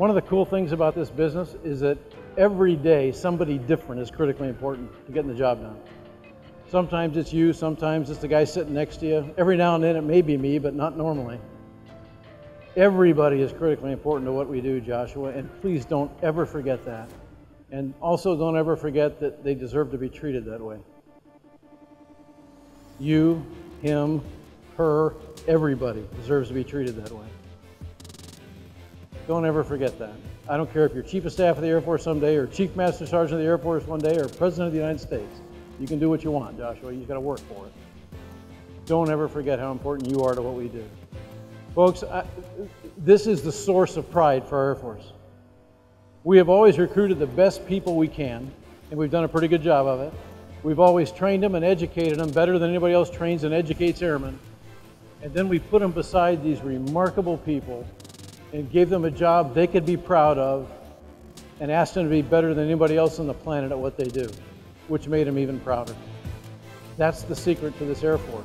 One of the cool things about this business is that every day somebody different is critically important to getting the job done. Sometimes it's you, sometimes it's the guy sitting next to you. Every now and then it may be me, but not normally. Everybody is critically important to what we do, Joshua, and please don't ever forget that. And also don't ever forget that they deserve to be treated that way. You, him, her, everybody deserves to be treated that way. Don't ever forget that. I don't care if you're Chief of Staff of the Air Force someday, or Chief Master Sergeant of the Air Force one day, or President of the United States. You can do what you want, Joshua. You just got to work for it. Don't ever forget how important you are to what we do. Folks, I, this is the source of pride for our Air Force. We have always recruited the best people we can, and we've done a pretty good job of it. We've always trained them and educated them better than anybody else trains and educates airmen. And then we put them beside these remarkable people and gave them a job they could be proud of and asked them to be better than anybody else on the planet at what they do, which made them even prouder. That's the secret to this Air Force.